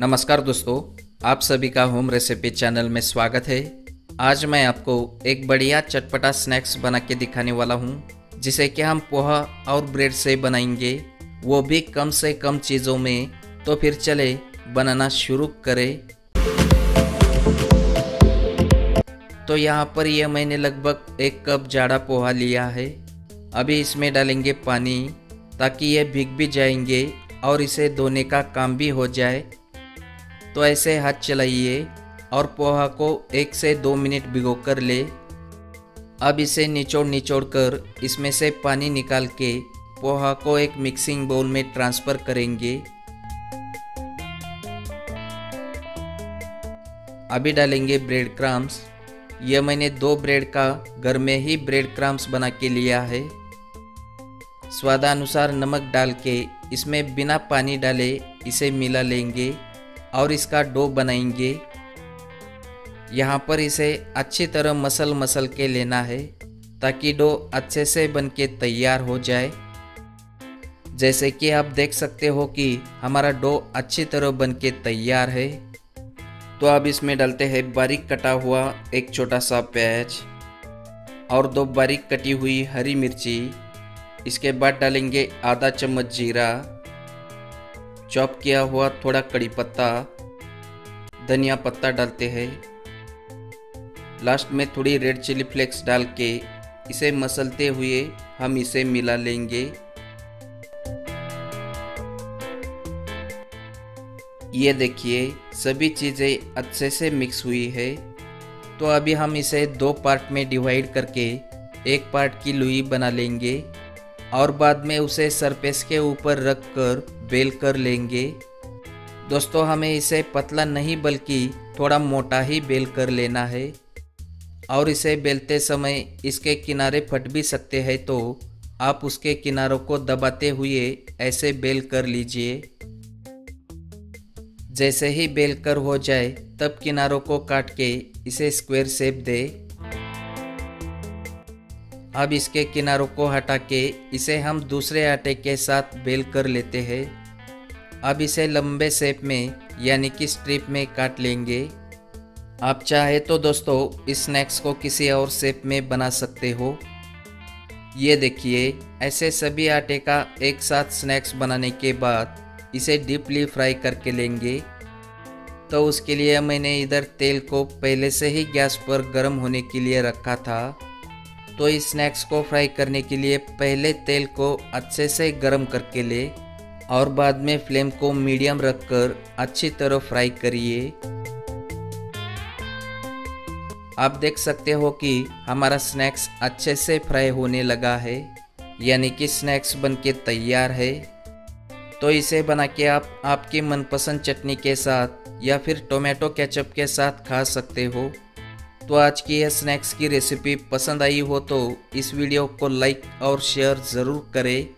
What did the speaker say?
नमस्कार दोस्तों, आप सभी का होम रेसिपी चैनल में स्वागत है। आज मैं आपको एक बढ़िया चटपटा स्नैक्स बना के दिखाने वाला हूँ, जिसे कि हम पोहा और ब्रेड से बनाएँगे। वो भी कम से कम चीज़ों में तो फिर चले, बनाना शुरू करें। तो यहाँ पर यह मैंने लगभग एक कप जाड़ा पोहा लिया है। अभी इसमें डालेंगे पानी, ताकि ये भीग भी जाएँगे और इसे धोने का काम भी हो जाए। तो ऐसे हाथ चलाइए और पोहा को एक से दो मिनट भिगो कर ले। अब इसे निचोड़ निचोड़ कर इसमें से पानी निकाल के पोहा को एक मिक्सिंग बाउल में ट्रांसफ़र करेंगे। अभी डालेंगे ब्रेड क्रम्स। यह मैंने दो ब्रेड का घर में ही ब्रेड क्रम्स बना के लिया है। स्वादानुसार नमक डाल के इसमें बिना पानी डाले इसे मिला लेंगे। और इसका डो बनाएँगे। यहाँ पर इसे अच्छी तरह मसल मसल के लेना है, ताकि डो अच्छे से बन के तैयार हो जाए। जैसे कि आप देख सकते हो कि हमारा डो अच्छी तरह बन के तैयार है। तो अब इसमें डालते हैं बारीक कटा हुआ एक छोटा सा प्याज और दो बारीक कटी हुई हरी मिर्ची। इसके बाद डालेंगे आधा चम्मच जीरा। चॉप किया हुआ थोड़ा कड़ी पत्ता, धनिया पत्ता डालते हैं। लास्ट में थोड़ी रेड चिली फ्लेक्स डाल के इसे मसलते हुए हम इसे मिला लेंगे। ये देखिए, सभी चीज़ें अच्छे से मिक्स हुई है। तो अभी हम इसे दो पार्ट में डिवाइड करके एक पार्ट की लुई बना लेंगे और बाद में उसे सरफेस के ऊपर रख कर बेल कर लेंगे। दोस्तों, हमें इसे पतला नहीं बल्कि थोड़ा मोटा ही बेल कर लेना है। और इसे बेलते समय इसके किनारे फट भी सकते हैं तो आप उसके किनारों को दबाते हुए ऐसे बेल कर लीजिए। जैसे ही बेल कर हो जाए, तब किनारों को काट के इसे स्क्वायर शेप दे। अब इसके किनारों को हटा के इसे हम दूसरे आटे के साथ बेल कर लेते हैं। अब इसे लंबे शेप में, यानी कि स्ट्रिप में काट लेंगे। आप चाहे तो दोस्तों, इस स्नैक्स को किसी और शेप में बना सकते हो। ये देखिए, ऐसे सभी आटे का एक साथ स्नैक्स बनाने के बाद, इसे डीपली फ्राई करके लेंगे। तो उसके लिए मैंने इधर तेल को पहले से ही गैस पर गर्म होने के लिए रखा था। तो इस स्नैक्स को फ्राई करने के लिए पहले तेल को अच्छे से गर्म करके ले। और बाद में फ्लेम को मीडियम रखकर अच्छी तरह फ्राई करिए। आप देख सकते हो कि हमारा स्नैक्स अच्छे से फ्राई होने लगा है, यानी कि स्नैक्स बन के तैयार है। तो इसे बना के आप आपकी मनपसंद चटनी के साथ या फिर टोमेटो केचप के साथ खा सकते हो। तो आज की यह स्नैक्स की रेसिपी पसंद आई हो तो इस वीडियो को लाइक और शेयर ज़रूर करें।